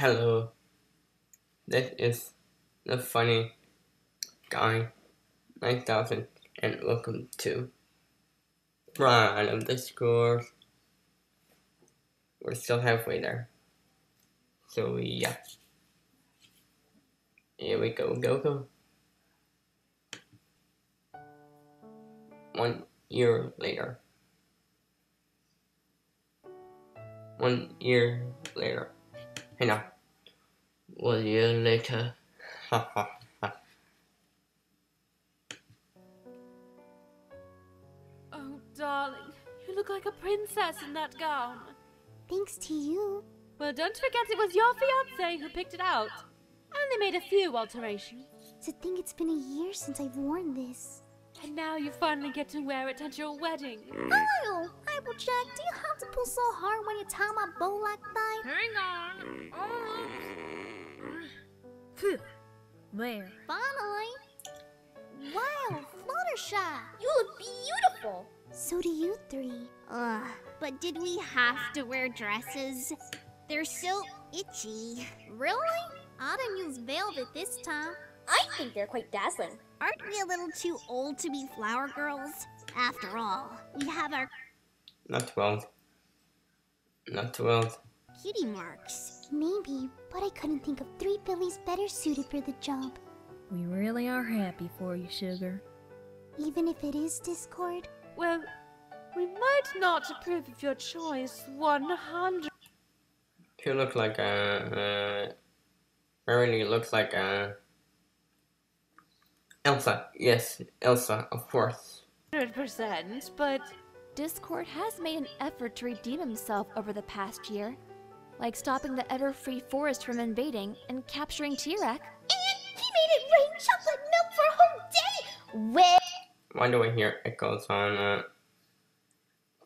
Hello, this is the funny guy 9000 and welcome to Random Discord. We're still halfway there. So yeah. Here we go, go, go. One year later. One year later. Hey now. One year later. Ha ha ha. Oh, darling, you look like a princess in that gown. Thanks to you. Well, don't forget it was your fiance who picked it out. I only made a few alterations. To think it's been a year since I've worn this. And now you finally get to wear it at your wedding. Oh, Applejack, do you have to pull so hard when you tie my bow like that? Hang on. Oh, Phew. There. Finally. Wow, Fluttershy. You look beautiful. So do you three. Ugh, but did we have to wear dresses? They're so itchy. Really? I didn't use velvet this time. I think they're quite dazzling. Aren't we a little too old to be flower girls? After all, we have our Not too old. Not too old. Kitty marks. Maybe, but I couldn't think of three fillies better suited for the job. We really are happy for you, Sugar. Even if it is Discord. Well, we might not approve of your choice 100. You look like a. Uh, really looks like a. Elsa. Yes, Elsa, of course. 100%, but Discord has made an effort to redeem himself over the past year, like stopping the Everfree Forest from invading and capturing Tirek. And he made it rain chocolate milk for a whole day with, Why do I hear echoes on uh,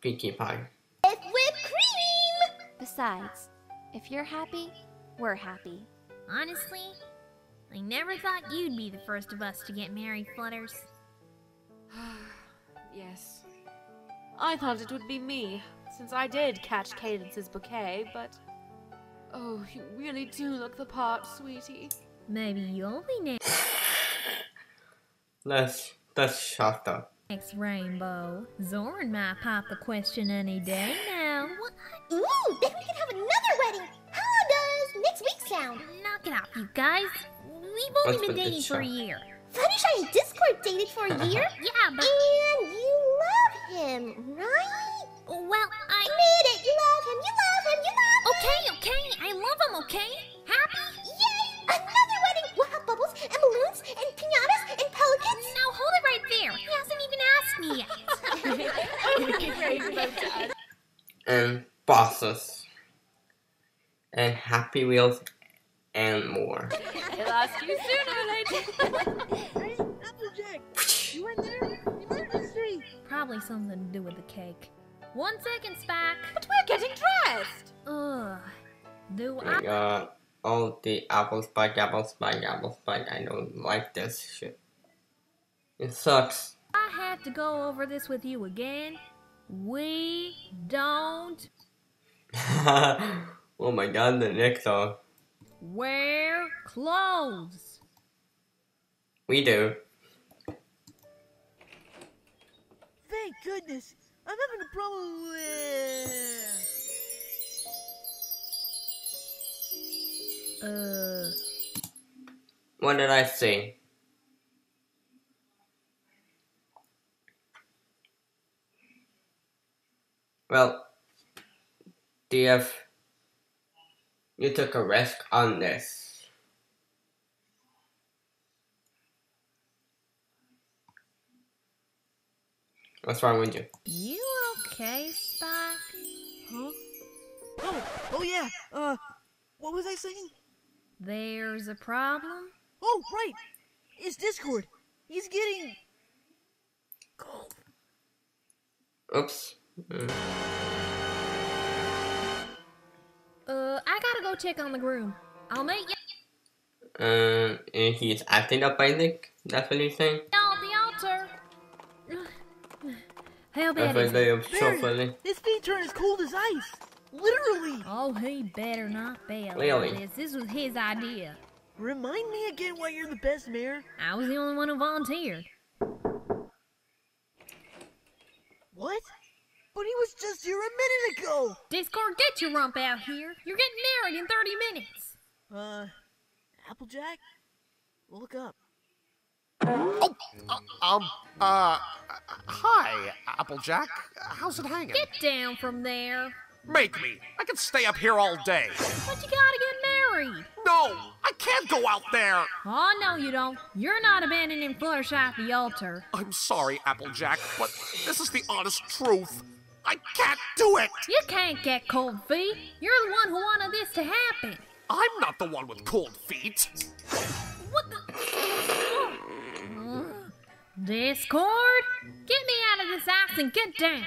Pinkie Pie? with whipped cream. Besides, if you're happy, we're happy. Honestly, I never thought you'd be the first of us to get married, Flutters. yes. I thought it would be me, since I did catch Cadance's bouquet, but. Oh, you really do look the part, sweetie. Maybe you'll be Let's let's shut up. next, Rainbow. Soarin might pop the question any day now. What? Ooh, then we can have another wedding. How does next week sound? Knock it off, you guys. We've only Let's been dating for a shot. year. Fluttershy and Discord dated for a year, Yeah, but and you love him, right? well, I. Admit it, Happy Wheels and more. He'll ask you sooner or later. Hey, Applejack! You in there? Emergency! Probably something to do with the cake. One second, Spike. but we're getting dressed. Ugh. Do We I? got all the apple spike, apple spike, apple spike. I don't like this shit. It sucks. I have to go over this with you again. We don't oh my god, the next song. wear clothes. We do. Thank goodness! I'm having a problem with... Uh, What did I say? Well, DF, you took a risk on this. What's wrong with you? you okay, Spike? Huh? Oh, oh yeah, uh, what was I saying? There's a problem? Oh, right! It's Discord! He's getting... cold. Oops. Mm. Check on the groom. I'll meet you Um, and he's acting up, I think. That's what he's saying. on the altar. How That's bad what is it? they are Barry, shuffling. his feet as cold as ice! Literally. Oh, he better not fail Really? this. This was his idea. Remind me again why you're the best mayor. I was the only one who volunteered. What? But he was just here a minute ago. Discord, get your rump out here. You're getting married in 30 minutes. Uh, Applejack? Look up. Oh, uh, um, uh, hi, Applejack. How's it hanging? Get down from there. Make me. I can stay up here all day. But you gotta get married. No, I can't go out there. Oh, no, you don't. You're not abandoning Fluttershy at the altar. I'm sorry, Applejack, but this is the honest truth. I can't do it. You can't get cold feet. You're the one who wanted this to happen. I'm not the one with cold feet. What the? Discord, get me out of this house and get down.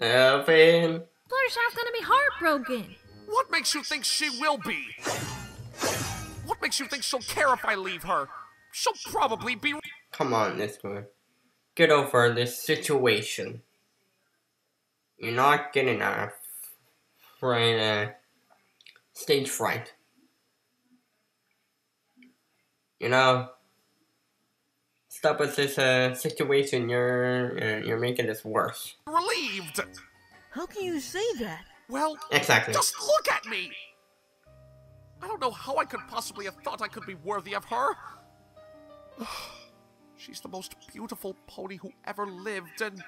Evan. Fluttershy's gonna be heartbroken. What makes you think she will be? What makes you think she'll care if I leave her? She'll probably be. Come on, Discord. Get over this situation. You're not getting a fright, uh, stage fright. You know, stop with this uh, situation. You're uh, you're making this worse. relieved. How can you say that? Well, Exactly. just look at me. I don't know how I could possibly have thought I could be worthy of her. She's the most beautiful pony who ever lived, and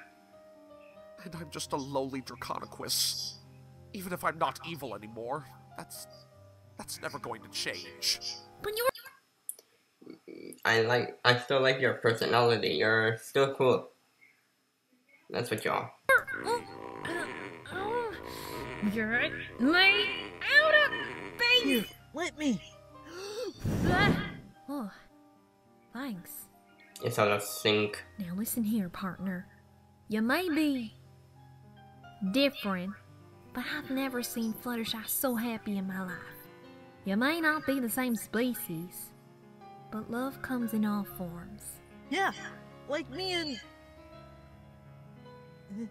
and I'm just a lowly Draconequus. Even if I'm not evil anymore, that's that's never going to change. But you're I like. I still like your personality. You're still cool. That's what you are. Get me out of Here, base! let me. Oh, thanks. It's out of sync. Now listen here, partner. You may be different, but I've never seen Fluttershy so happy in my life. You may not be the same species, but love comes in all forms. Yeah, like me and.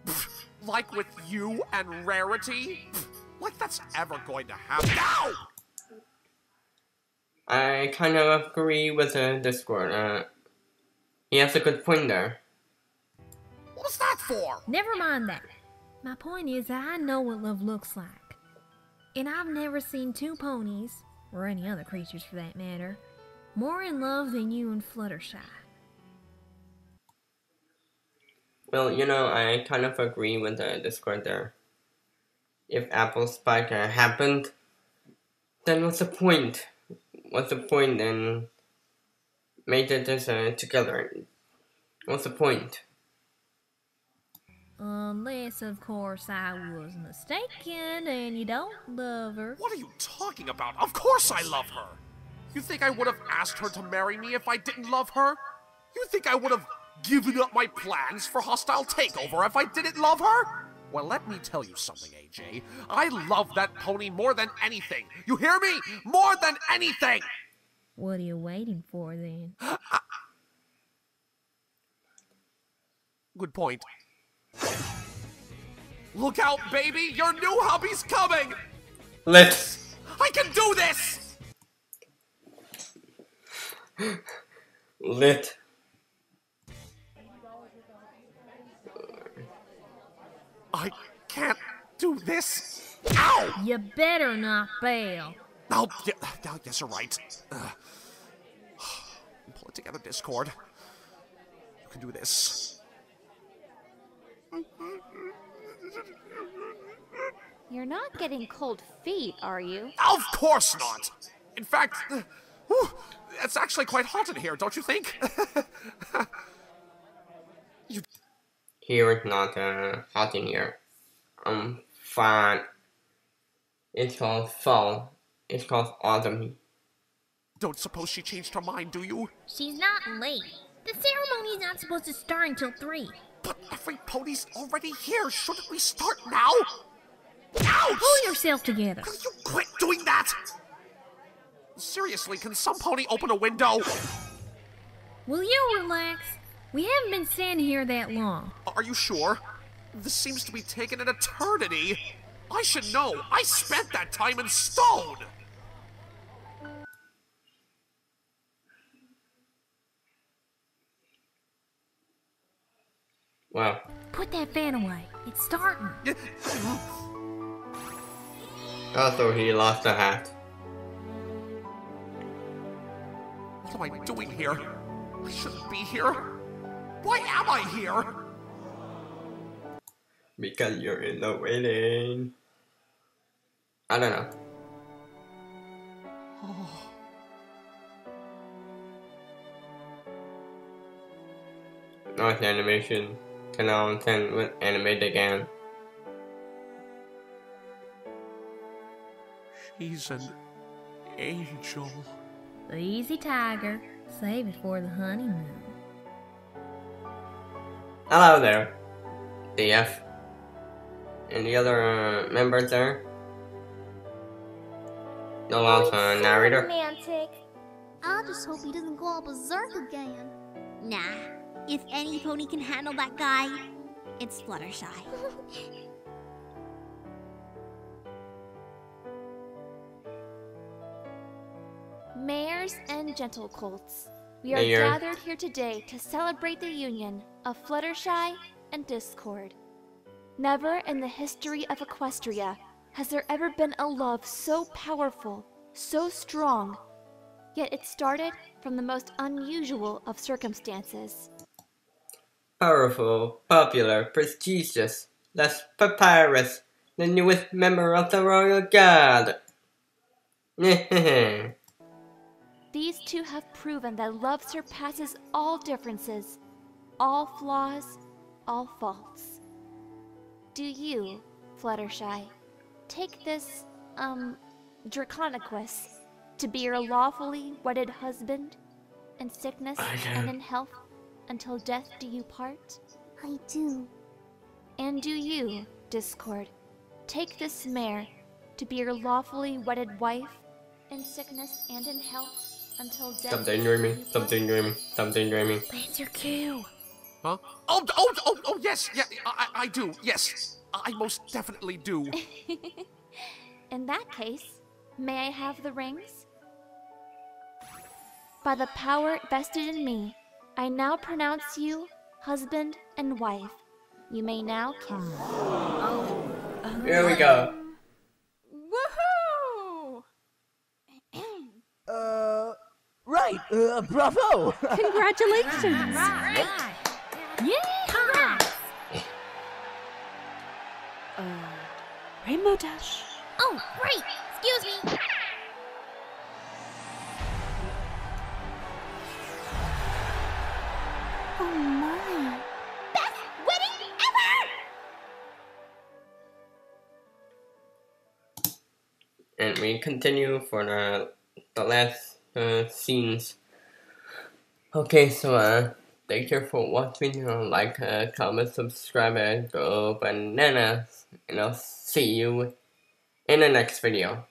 Like with you and Rarity? Like that's ever going to happen. Ow! I kind of agree with the Discord. Uh, he has a good point there. What was that for? Never mind that. My point is that I know what love looks like. And I've never seen two ponies, or any other creatures for that matter, more in love than you and Fluttershy. Well, you know, I kind of agree with the Discord there. If Apple Spike happened, then what's the point? What's the point in making this uh, together? What's the point? Unless, of course, I was mistaken and you don't love her. What are you talking about? Of course I love her. You think I would have asked her to marry me if I didn't love her? You think I would have given up my plans for hostile takeover if I didn't love her? Well, let me tell you something, AJ. I love that pony more than anything. You hear me? More than anything! What are you waiting for then? Good point. Look out, baby! Your new hubby's coming! Let's. I can do this! Lit. I can't do this. Ow! You better not fail. Oh, yeah, yeah, yes, you're right. Uh, pull it together, Discord. You can do this. You're not getting cold feet, are you? Of course not! In fact, uh, whew, it's actually quite hot in here, don't you think? Here it's not uh, hot in here. I'm fine. It's called fall. It's called autumn. don't suppose she changed her mind, do you? She's not late. The ceremony's not supposed to start until 3. But every pony's already here. Shouldn't we start now? Ouch! Pull yourself together. Will you quit doing that? Seriously, can some pony open a window? Will you relax? We haven't been standing here that long. Are you sure? This seems to be taking an eternity. I should know. I spent that time in stone. Wow. Put that fan away. It's starting. Also, he lost a hat. What am I doing here? I shouldn't be here. Why am I here? Because you're in the waiting. I don't know. Oh. Nice animation. 10 out of 10 with animate again. She's an angel. Easy, Tiger. Save it for the honeymoon. Hello there, DF. And the other uh, members there. No loss uh, narrator. Romantic. I just hope he doesn't go all berserk again. Nah. If any pony can handle that guy, it's Fluttershy. Mares and gentle colts, we are Mayor. gathered here today to celebrate the union of Fluttershy and Discord. Never in the history of Equestria has there ever been a love so powerful, so strong, yet it started from the most unusual of circumstances. Powerful, popular, prestigious, less papyrus, the newest member of the royal guard. These two have proven that love surpasses all differences, all flaws, all faults. Do you, Fluttershy, take this, um, Draconequus to be your lawfully wedded husband, in sickness and in health, until death do you part? I do. And do you, Discord, take this mare to be your lawfully wedded wife, in sickness and in health, until death something do dreaming, you part? something dreaming, something dreaming. That's your cue. Huh? Oh, oh, oh, oh, yes, yeah, I, I I do, yes. I most definitely do. In that case, may I have the rings? By the power vested in me, I now pronounce you husband and wife. You may now kiss. Oh. Here we go. Woohoo! Uh, right. Uh, bravo. Congratulations! Yeah! Uh, Rainbow Dash. Oh, right. Excuse me. Oh my. Best wedding ever! And we continue for the, the last uh, scenes. Okay, so uh, thank you for watching. Uh, like, uh, comment, subscribe, and go bananas. And I'll see you in the next video.